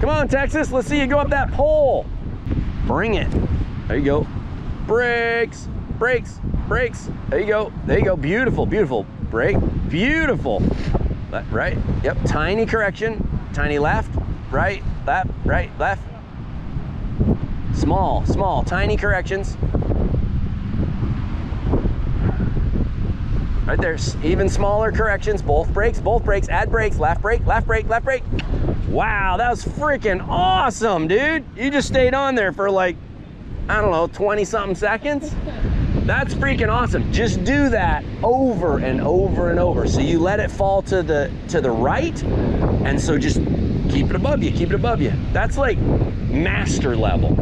Come on, Texas. Let's see you go up that pole. Bring it. There you go. Brakes, brakes, brakes. There you go. There you go. Beautiful, beautiful. Brake. Beautiful. Left, right. Yep. Tiny correction. Tiny left, right, left, right, left. Small, small, tiny corrections. Right there, even smaller corrections, both brakes, both brakes, add brakes, left brake, left brake, left brake. Wow, that was freaking awesome, dude. You just stayed on there for like, I don't know, 20 something seconds. That's freaking awesome. Just do that over and over and over. So you let it fall to the to the right, and so just keep it above you, keep it above you. That's like master level.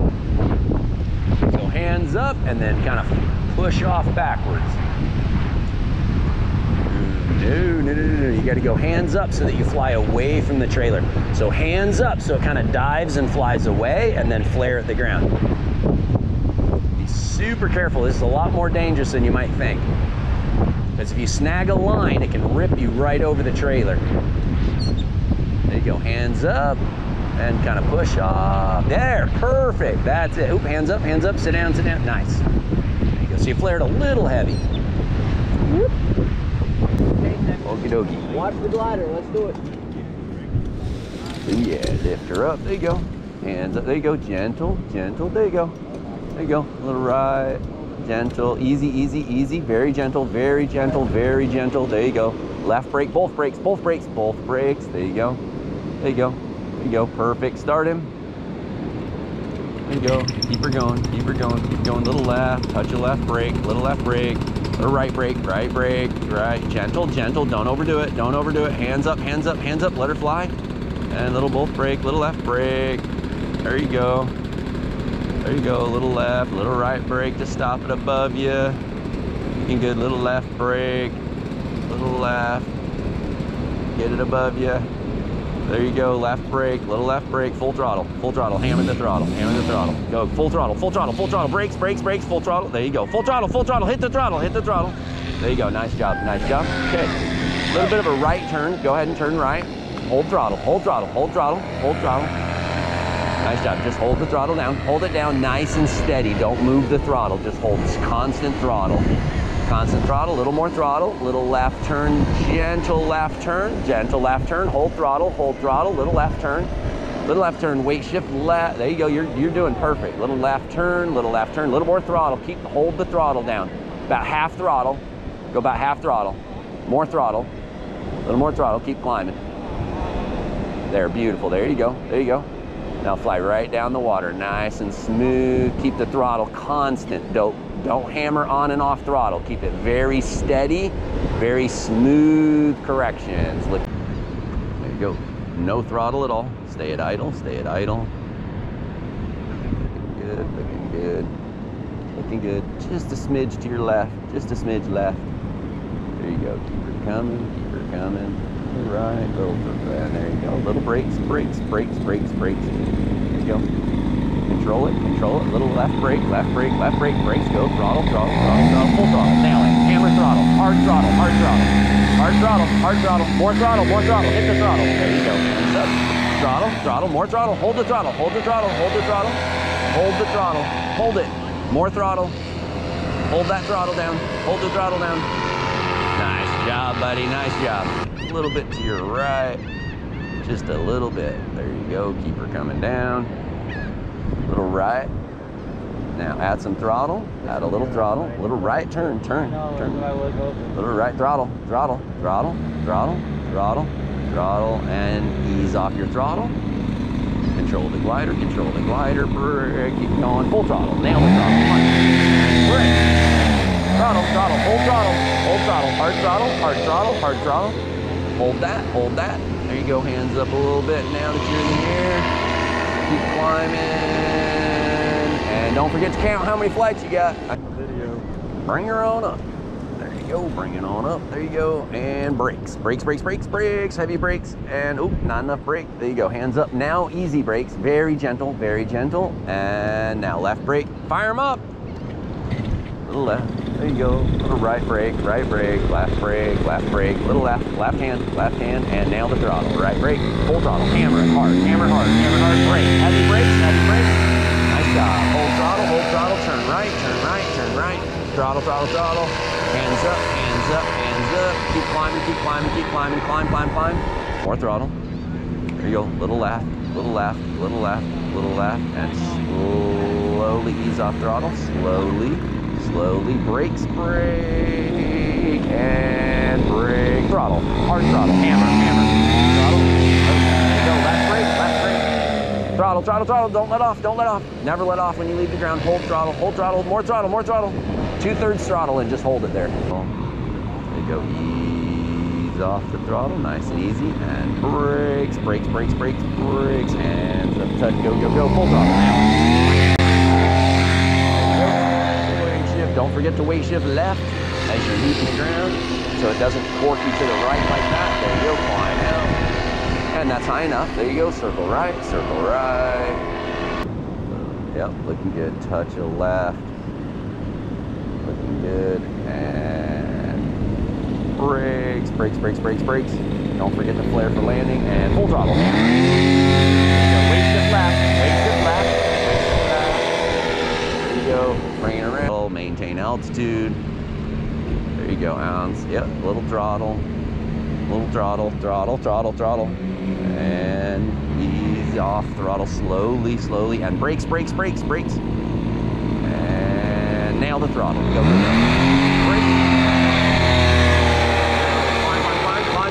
So hands up and then kind of push off backwards. No, no, no, no. You got to go hands up so that you fly away from the trailer. So hands up so it kind of dives and flies away and then flare at the ground. Be super careful. This is a lot more dangerous than you might think. Because if you snag a line, it can rip you right over the trailer. There you go. Hands up and kind of push off. There, perfect. That's it. Oop, hands up, hands up. Sit down, sit down. Nice. There you go. So you flared a little heavy. Whoop. Watch the glider. Let's do it. Yeah, lift her up. There you go. Hands up. There you go. Gentle, gentle. There you go. There you go. A little right. Gentle. Easy, easy, easy. Very gentle, very gentle, very gentle. There you go. Left brake, both brakes, both brakes, both brakes. There you go. There you go. There you go. Perfect. Start him. There you go. Keep her going. Keep her going. Keep going. Little left. Touch a left brake. Little left brake. Or right brake. Right brake. Right. Gentle. Gentle. Don't overdo it. Don't overdo it. Hands up. Hands up. Hands up. Let her fly. And little both brake. Little left brake. There you go. There you go. A Little left. Little right brake to stop it above you. Looking good. Little left brake. Little left. Get it above you. There you go, left brake, little left brake, full throttle, full throttle, hammer the throttle, hammer the throttle. Go, full throttle, full throttle, full throttle, brakes, brakes, brakes, full throttle. There you go, full throttle, full throttle, hit the throttle, hit the throttle. There you go, nice job, nice job. Okay, a little bit of a right turn. Go ahead and turn right. Hold throttle, hold throttle, hold throttle, hold throttle. Nice job, just hold the throttle down. Hold it down nice and steady. Don't move the throttle, just hold this constant throttle. Constant throttle, a little more throttle, little left turn, gentle left turn, gentle left turn, hold throttle, hold throttle, little left turn, little left turn, weight shift left, there you go, you're, you're doing perfect. Little left turn, little left turn, little more throttle, keep, hold the throttle down. About half throttle, go about half throttle, more throttle, little more throttle, keep climbing. There, beautiful, there you go, there you go. Now fly right down the water, nice and smooth. Keep the throttle constant. Don't, don't hammer on and off throttle. Keep it very steady, very smooth corrections. Look, there you go. No throttle at all. Stay at idle, stay at idle. Looking good, looking good. Looking good. Just a smidge to your left, just a smidge left. There you go. Keep her coming, keep her coming. Right, little, and there you go. Little brakes, brakes, brakes, brakes, brakes. There you go. Control it, control it. Little left brake, left brake, left brake, brakes. Go, throttle, throttle, throttle, throttle, full throttle. Nail it. Hammer throttle, hard throttle, hard throttle. Hard throttle, hard throttle, more throttle, more throttle. Hit the throttle. There you go. Hands up. Throttle, throttle, more throttle. Hold the throttle, hold the throttle, hold the throttle. Hold the throttle. Hold it. More throttle. Hold that throttle down. Hold the throttle down. Nice job, buddy. Nice job. A little bit to your right. Just a little bit. There you go. Keep her coming down. Little right. Now add some throttle. Add a little throttle. Little right turn. Turn. Turn. Little right throttle. Throttle. Throttle. Throttle. Throttle. Throttle. And ease off your throttle. Control the glider. Control the glider. Brake. Keep going. Full throttle. Nail the throttle. Throttle, throttle, hold throttle, hold throttle, hard throttle, hard throttle, hard throttle. Hold that, hold that. There you go, hands up a little bit now that you're in the air. Keep climbing. And don't forget to count how many flights you got. Video. Bring her on up. There you go, bring it on up. There you go. And brakes, brakes, brakes, brakes, brakes, heavy brakes. And oop, not enough brake. There you go, hands up. Now easy brakes, very gentle, very gentle. And now left brake, fire them up. Little left. There you go. Little right brake, right brake, left brake, left brake, little left, left hand, left hand, and nail the throttle. Right brake, full throttle, hammer it hard, hammer hard, hammer hard, brake. Heavy brakes, heavy brakes. Nice job. Hold throttle, hold throttle, turn right, turn right, turn right. Throttle, throttle, throttle. Hands up, hands up, hands up. Keep climbing, keep climbing, keep climbing, climb, climb, climb. More throttle. There you go. Little left, little left, little left, little left, and slowly ease off throttle, slowly slowly. Brakes, brake, and brake. Throttle, hard throttle, hammer, hammer. Throttle. Brake, left brake. Throttle, throttle, throttle. Don't let off, don't let off. Never let off when you leave the ground. Hold throttle, hold throttle, more throttle, more throttle. Two thirds throttle and just hold it there. There you go. Ease off the throttle, nice and easy. And brakes, brakes, brakes, brakes, brakes. Up, touch, go, go, go. Full throttle Don't forget to weight shift left as you're leaving the ground so it doesn't fork you to the right like that. There you go, climb out. And that's high enough. There you go, circle right, circle right. Yep, looking good. Touch of left. Looking good. And brakes, brakes, brakes, brakes, brakes. Don't forget the flare for landing and full throttle. Weight shift left, weight shift left, weight shift left. There you go, bring it around. Maintain altitude. There you go, ounce. Yep, little throttle. Little throttle, throttle, throttle, throttle. And ease off throttle slowly, slowly. And brakes, brakes, brakes, brakes. And nail the throttle. Go, go, go. Brake.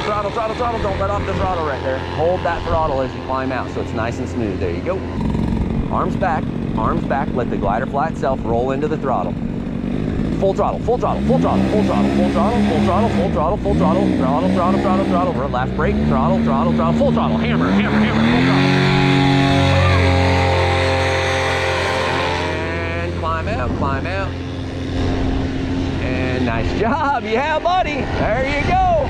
Throttle, throttle, throttle. Don't let off the throttle right there. Hold that throttle as you climb out so it's nice and smooth. There you go. Arms back, arms back. Let the glider fly itself roll into the throttle. Full throttle, full throttle, full throttle, full throttle, full throttle, full throttle, full throttle, full throttle, throttle, throttle, throttle, throttle, throttle, left brake, throttle, throttle, throttle, full throttle, hammer, hammer, hammer, full throttle. And climb out, climb out. And nice job, yeah, buddy. There you go.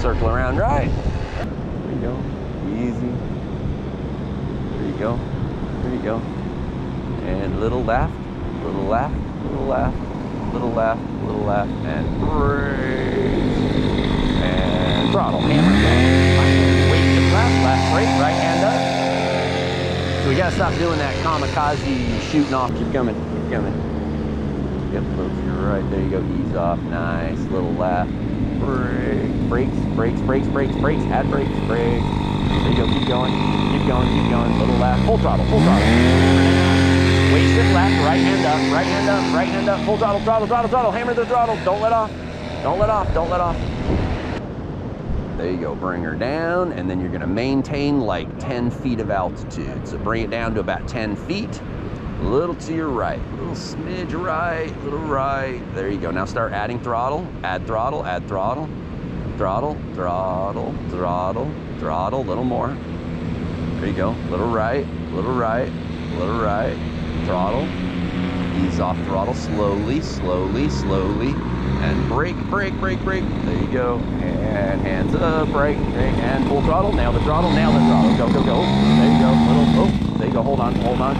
Circle around right. There you go. Easy. There you go. There you go. And little left, little left, little left, little left, little left, and brakes. And throttle, hammer. Weight shift left, left brake, right hand up. So we gotta stop doing that kamikaze shooting off. Keep coming, keep coming. Yep, to your right. There you go. Ease off. Nice. Little left. Brake. Brakes. Brakes. Brakes. Brakes. Brakes. Add brakes. Brakes. There you go. Keep going. Keep going. Keep going. Little left. Full throttle. Full throttle. Shift left. Right hand up. Right hand up. Right hand up. Full throttle. Throttle. Throttle. Throttle. Hammer the throttle. Don't let off. Don't let off. Don't let off. There you go, bring her down, and then you're gonna maintain like 10 feet of altitude. So bring it down to about 10 feet, a little to your right, a little smidge right, a little right. There you go. Now start adding throttle, add throttle, add throttle, throttle, throttle, throttle, throttle, a little more. There you go, A little right, a little right, a little right, throttle. Ease off throttle slowly, slowly, slowly. And brake, brake, brake, brake. There you go. And hands up, brake, brake, and full throttle. Nail the throttle, nail the throttle. Go, go, go. There you go. Little, oh, there you go. Hold on, hold on.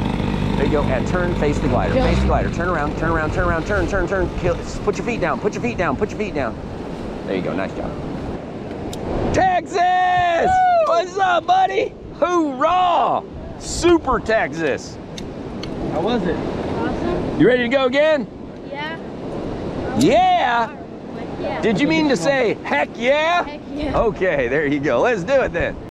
There you go. And turn, face the glider. Face the glider. Turn around, turn around, turn around, turn, turn, turn. Kill, put your feet down, put your feet down, put your feet down. There you go. Nice job. Texas! What's up, buddy? Hoorah! Super Texas. How was it? Awesome. You ready to go again? Yeah. Yeah. Yeah. Did you mean to say heck yeah? Heck yeah. Okay, there you go. Let's do it then.